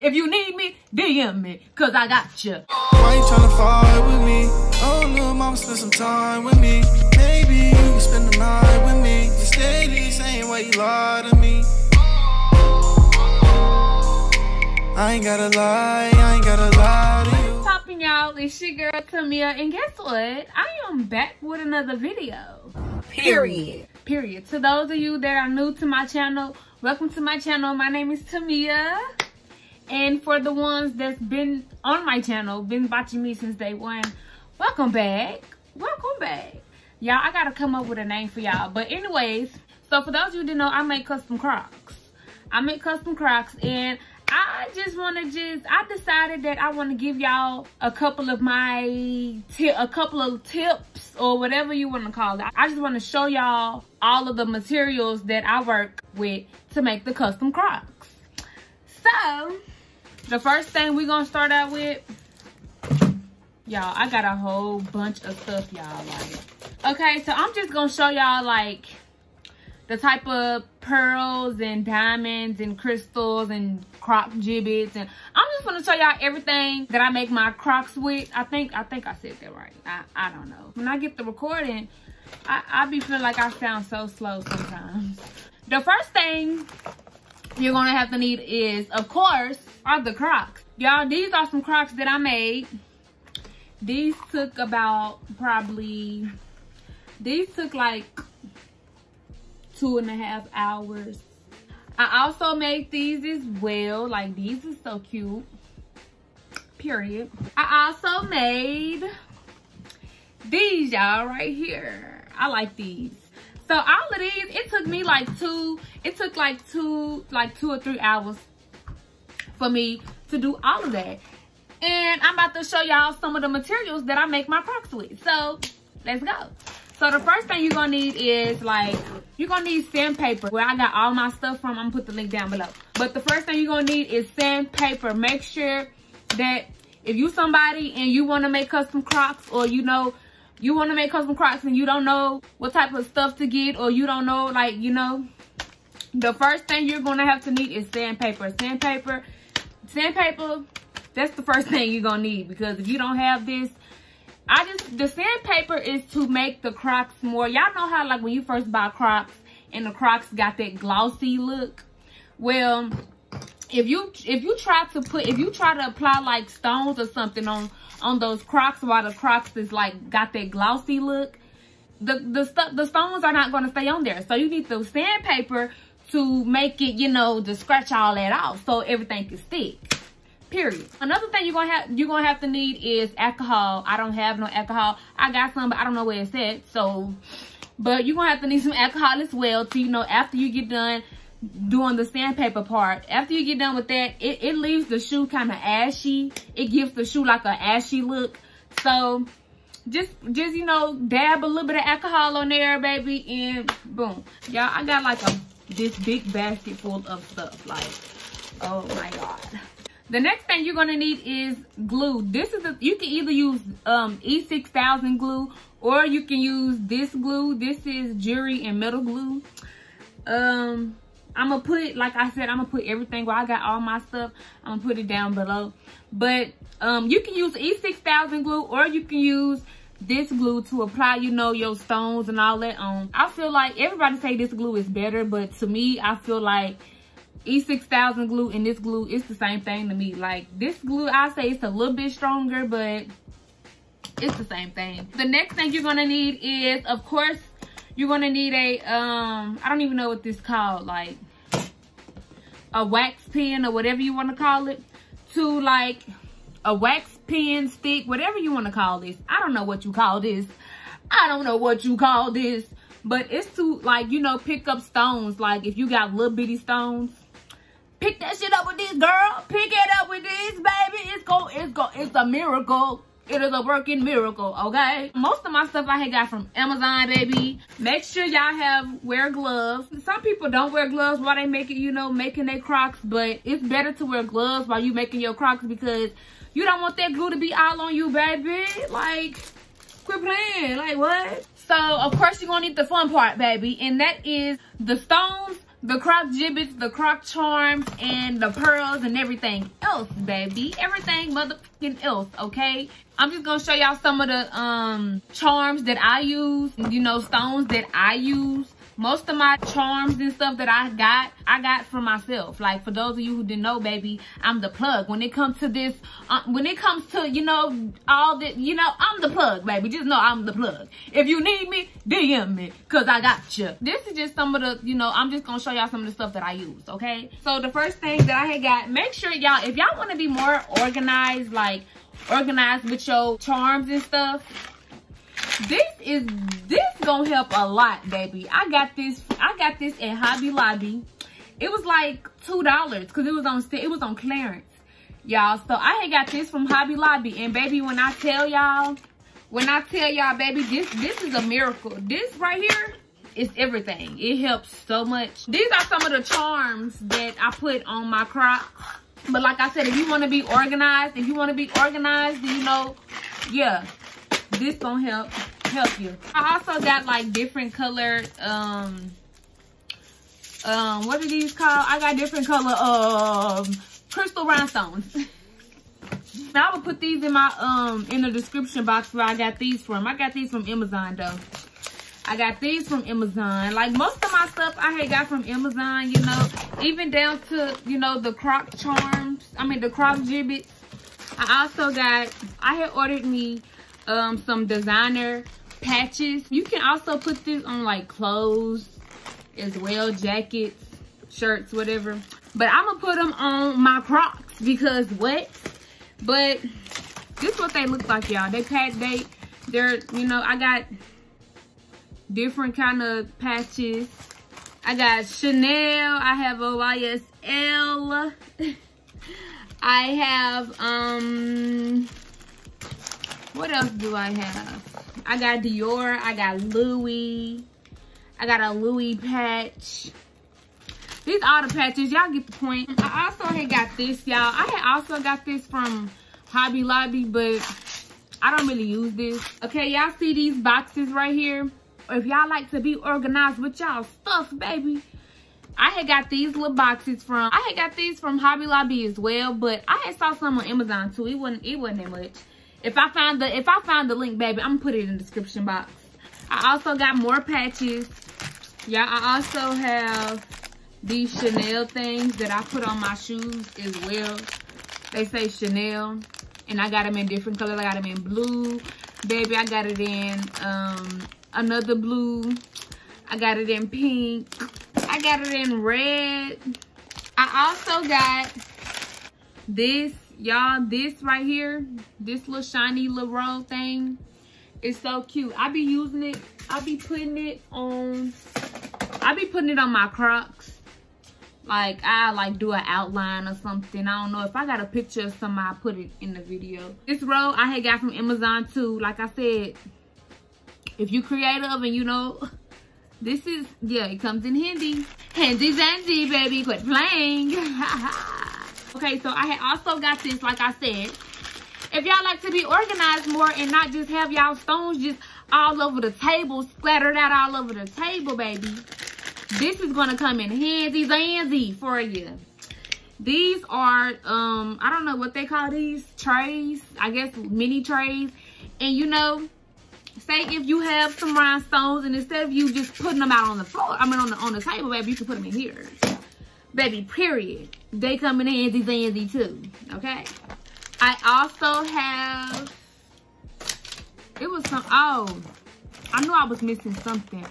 If you need me, DM me, cause I got you. Why you tryna fight with me? Oh, little mama, spend some time with me. Maybe you can spend the night with me. You steady saying why you lie to me. I ain't gotta lie, I ain't gotta lie to you. popping y'all it's your girl tamia and guess what i am back with another video Period. period to those of you that are new to my channel welcome to my channel my name is tamia and for the ones that's been on my channel been watching me since day one welcome back welcome back y'all i gotta come up with a name for y'all but anyways so for those of you who didn't know i make custom crocs i make custom crocs and I just want to just, I decided that I want to give y'all a couple of my, a couple of tips or whatever you want to call it. I just want to show y'all all of the materials that I work with to make the custom Crocs. So, the first thing we're going to start out with, y'all, I got a whole bunch of stuff, y'all, like. Okay, so I'm just going to show y'all, like, the type of pearls and diamonds and crystals and croc Jibbitz and I'm just gonna show y'all everything that I make my crocs with. I think I think I said that right. I, I don't know. When I get the recording, I, I be feeling like I sound so slow sometimes. The first thing you're gonna have to need is, of course, are the crocs. Y'all, these are some crocs that I made. These took about probably, these took like two and a half hours. I also made these as well. Like these are so cute. Period. I also made these y'all right here. I like these. So all of these, it took me like two, it took like two, like two or three hours for me to do all of that. And I'm about to show y'all some of the materials that I make my crocs with. So let's go. So the first thing you're gonna need is like, you're gonna need sandpaper. Where I got all my stuff from, I'm gonna put the link down below. But the first thing you're gonna need is sandpaper. Make sure that if you somebody and you wanna make custom crocs or you know, you wanna make custom crocs and you don't know what type of stuff to get or you don't know like, you know, the first thing you're gonna have to need is sandpaper. Sandpaper, sandpaper, that's the first thing you're gonna need because if you don't have this, I just, the sandpaper is to make the Crocs more, y'all know how like when you first buy Crocs and the Crocs got that glossy look? Well, if you, if you try to put, if you try to apply like stones or something on, on those Crocs while the Crocs is like, got that glossy look, the, the stuff, the stones are not going to stay on there. So you need the sandpaper to make it, you know, to scratch all that off so everything can stick. Period. Another thing you're gonna have you're gonna have to need is alcohol. I don't have no alcohol. I got some but i don't know where it's at so. But you're gonna have to need some alcohol as well to you know after you get done doing the sandpaper part after you get done with that it, it leaves the shoe kind of ashy it gives the shoe like a ashy look so just just you know dab a little bit of alcohol on there baby and boom y'all i got like a this big basket full of stuff like oh my god the next thing you're gonna need is glue. This is a, you can either use um, E6000 glue or you can use this glue. This is jewelry and metal glue. Um, I'm gonna put, like I said, I'm gonna put everything where I got all my stuff. I'm gonna put it down below. But um, you can use E6000 glue or you can use this glue to apply, you know, your stones and all that on. I feel like everybody say this glue is better, but to me, I feel like E6000 glue and this glue, it's the same thing to me. Like this glue, I say it's a little bit stronger, but it's the same thing. The next thing you're gonna need is, of course, you're gonna need a, um, I don't even know what this called, like a wax pen or whatever you wanna call it, to like a wax pen stick, whatever you wanna call this. I don't know what you call this. I don't know what you call this. But it's to like, you know, pick up stones. Like if you got little bitty stones, Pick that shit up with this girl. Pick it up with this, baby. It's go, it's go, it's a miracle. It is a working miracle, okay? Most of my stuff I had got from Amazon, baby. Make sure y'all have wear gloves. Some people don't wear gloves while they make it, you know, making their Crocs. But it's better to wear gloves while you making your Crocs because you don't want that glue to be all on you, baby. Like, quit playing. Like, what? So, of course, you're going to need the fun part, baby. And that is the stones the croc Jibbitz, the croc charms, and the pearls and everything else, baby. Everything motherfucking else, okay? I'm just gonna show y'all some of the um charms that I use, you know, stones that I use most of my charms and stuff that I got, I got for myself. Like for those of you who didn't know, baby, I'm the plug. When it comes to this, uh, when it comes to, you know, all that, you know, I'm the plug, baby. Just know I'm the plug. If you need me, DM me, cause I got you. This is just some of the, you know, I'm just gonna show y'all some of the stuff that I use, okay? So the first thing that I had got, make sure y'all, if y'all wanna be more organized, like organized with your charms and stuff, this is this gonna help a lot baby. I got this i got this at hobby lobby. It was like two dollars because it was on it was on clearance y'all. So i had got this from hobby lobby and baby when i tell y'all when i tell y'all baby this this is a miracle. This right here is everything. It helps so much. These are some of the charms that i put on my crocs but like i said if you want to be organized if you want to be organized you know yeah this gonna help help you i also got like different colored um um what are these called i got different color um crystal rhinestones now i will put these in my um in the description box where i got these from i got these from amazon though I got these from Amazon. Like most of my stuff I had got from Amazon, you know, even down to, you know, the croc charms. I mean, the croc Jibbitz. I also got, I had ordered me um, some designer patches. You can also put this on like clothes as well, jackets, shirts, whatever. But I'm gonna put them on my Crocs because what? But this is what they look like, y'all. They pack, they, they're, you know, I got different kind of patches. I got Chanel. I have a YSL. I have, um, what else do I have? I got Dior. I got Louis. I got a Louis patch. These are the patches. Y'all get the point. I also had got this, y'all. I had also got this from Hobby Lobby, but I don't really use this. Okay, y'all see these boxes right here? If y'all like to be organized with y'all stuff, baby, I had got these little boxes from, I had got these from Hobby Lobby as well, but I had saw some on Amazon too. It wasn't, it wasn't that much. If I find the if I find the link, baby, I'm gonna put it in the description box. I also got more patches. Yeah, I also have these Chanel things that I put on my shoes as well. They say Chanel. And I got them in different colors. I got them in blue. Baby, I got it in um, another blue. I got it in pink. I got it in red. I also got this y'all this right here this little shiny little roll thing is so cute. I be using it. I be putting it on i be putting it on my crocs. Like i like do an outline or something. I don't know. If i got a picture of something i put it in the video. This roll i had got from amazon too. Like i said if you creative and you know this is yeah it comes in handy. Handy dandy baby. Quit playing Okay, so I had also got this, like I said. If y'all like to be organized more and not just have y'all stones just all over the table, splattered out all over the table, baby. This is going to come in handy dandy for you. These are, um, I don't know what they call these, trays. I guess mini trays. And you know, say if you have some rhinestones and instead of you just putting them out on the floor, I mean on the, on the table, baby, you can put them in here baby, period. They come in handy dandy too, okay? I also have, it was some, oh, I knew I was missing something.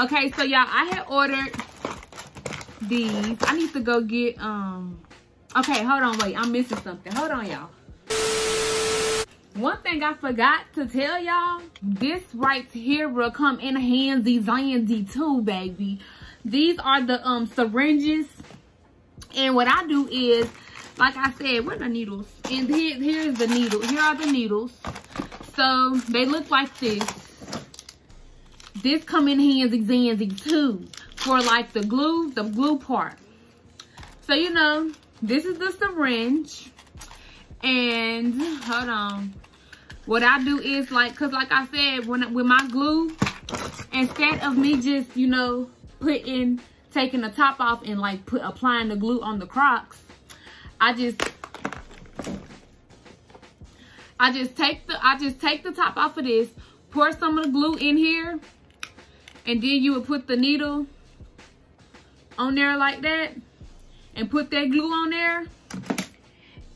Okay, so y'all, I had ordered these. I need to go get, um, okay, hold on, wait, I'm missing something. Hold on, y'all. One thing I forgot to tell y'all, this right here will come in handy dandy too, baby. These are the um syringes and what I do is, like I said, where the needles? And here, here's the needle. Here are the needles. So they look like this. This come in handy zandy too. For like the glue, the glue part. So you know, this is the syringe. And hold on. What I do is like, cause like I said, when with my glue, instead of me just, you know, putting taking the top off and like put applying the glue on the Crocs. I just I just take the I just take the top off of this, pour some of the glue in here, and then you would put the needle on there like that and put that glue on there.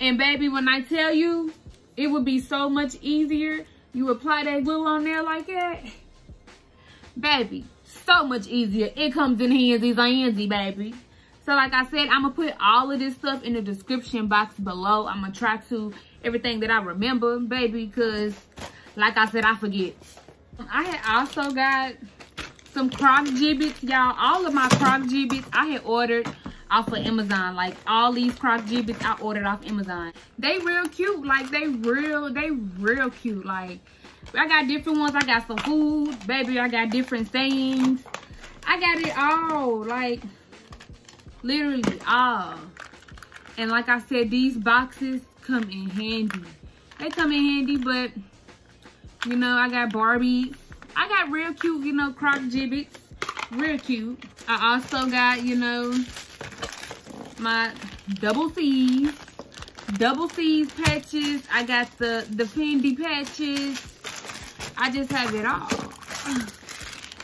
And baby, when I tell you, it would be so much easier. You apply that glue on there like that. Baby, so much easier. It comes in handsy handsy, baby. So like I said, I'm going to put all of this stuff in the description box below. I'm going to try to everything that I remember, baby, because like I said, I forget. I had also got some croc Jibbitz, y'all. All of my croc Jibbitz I had ordered off of Amazon. Like all these croc Jibbitz I ordered off Amazon. They real cute. Like they real, they real cute. Like I got different ones. I got some food. Baby, I got different things. I got it all. Like literally all. And like I said, these boxes come in handy. They come in handy, but you know, I got Barbie. I got real cute, you know, croc Jibbitz. Real cute. I also got, you know, my double C's. Double C's patches. I got the, the Fendi patches. I just have it all.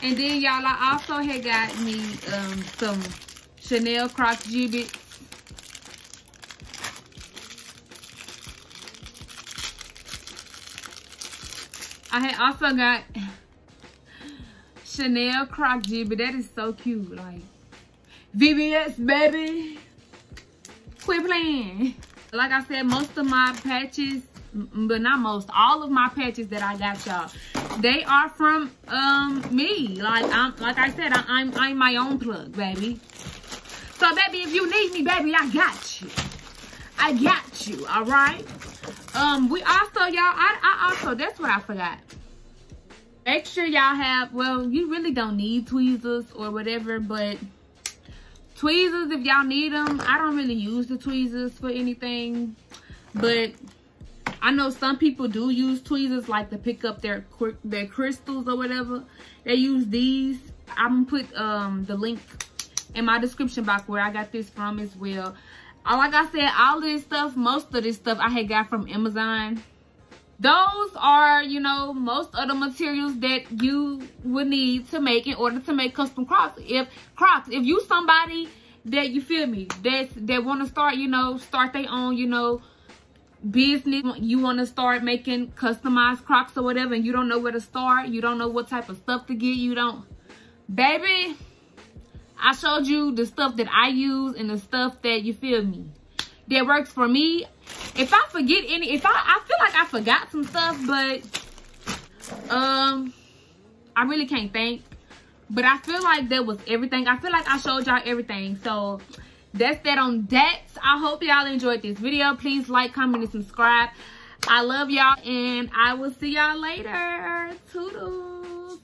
And then, y'all, I also had got me um, some Chanel Croc Jibbitz. I had also got Chanel Croc Jibbit. That is so cute. Like, VBS, baby. Quit playing. Like I said, most of my patches, but not most, all of my patches that I got, y'all, they are from um me. Like I'm, like I said, I, I'm I'm my own plug, baby. So, baby, if you need me, baby, I got you. I got you, all right? Um, we also, y'all, I, I also, that's what I forgot. Make sure y'all have, well, you really don't need tweezers or whatever, but tweezers, if y'all need them, I don't really use the tweezers for anything, but I know some people do use tweezers like to pick up their their crystals or whatever. They use these. I'm gonna put um the link in my description box where I got this from as well. Uh, like I said, all this stuff, most of this stuff I had got from Amazon. Those are, you know, most of the materials that you would need to make in order to make custom Crocs. If Crocs, if you somebody that you feel me, that that want to start, you know, start their own, you know, business, you want to start making customized Crocs or whatever, and you don't know where to start, you don't know what type of stuff to get, you don't, baby, I showed you the stuff that I use and the stuff that, you feel me, that works for me. If I forget any, if I, I feel like I forgot some stuff, but, um, I really can't think. But I feel like that was everything. I feel like I showed y'all everything. So, that's that on that i hope y'all enjoyed this video. Please like comment and subscribe. I love y'all and i will see y'all later. Toodles.